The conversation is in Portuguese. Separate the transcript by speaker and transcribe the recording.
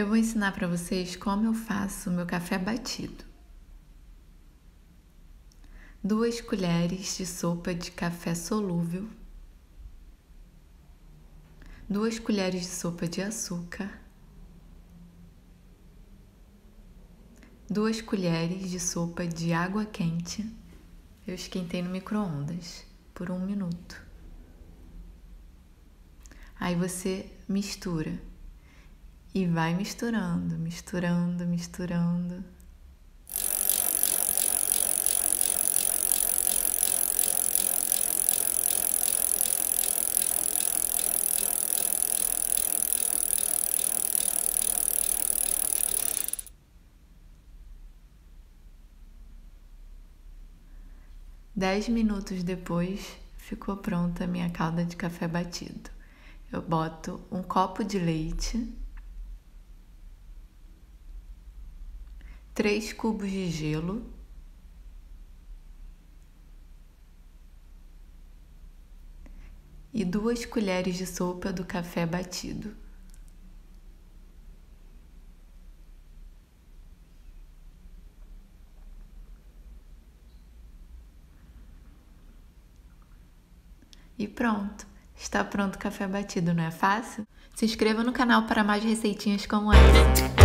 Speaker 1: Eu vou ensinar para vocês como eu faço meu café batido. Duas colheres de sopa de café solúvel, duas colheres de sopa de açúcar, duas colheres de sopa de água quente. Eu esquentei no micro-ondas por um minuto. Aí você mistura e vai misturando, misturando, misturando. Dez minutos depois, ficou pronta a minha calda de café batido. Eu boto um copo de leite três cubos de gelo, e duas colheres de sopa do café batido. E pronto, está pronto o café batido, não é fácil? Se inscreva no canal para mais receitinhas como essa.